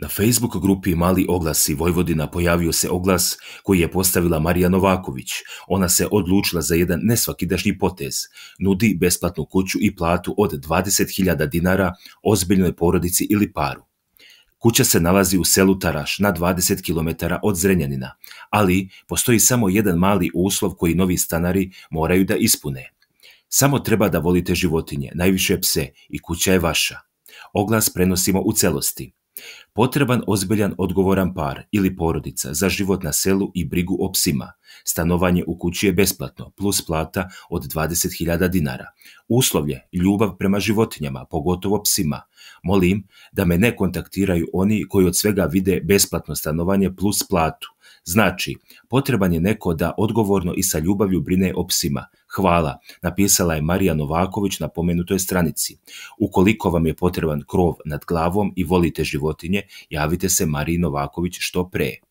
Na Facebook grupi Mali oglasi Vojvodina pojavio se oglas koji je postavila Marija Novaković. Ona se odlučila za jedan nesvakidašnji potez. Nudi besplatnu kuću i platu od 20.000 dinara ozbiljnoj porodici ili paru. Kuća se nalazi u selu Taraš na 20 km od Zrenjanina, ali postoji samo jedan mali uslov koji novi stanari moraju da ispune. Samo treba da volite životinje, najviše pse i kuća je vaša. Oglas prenosimo u celosti. Potreban ozbiljan odgovoran par ili porodica za život na selu i brigu o psima. Stanovanje u kući je besplatno, plus plata od 20.000 dinara. Uslov je ljubav prema životinjama, pogotovo psima. Molim da me ne kontaktiraju oni koji od svega vide besplatno stanovanje plus platu. Znači, potreban je neko da odgovorno i sa ljubavlju brine o psima. Hvala, napisala je Marija Novaković na pomenutoj stranici. Ukoliko vam je potreban krov nad glavom i volite životinje, javite se Mariji Novaković što pre.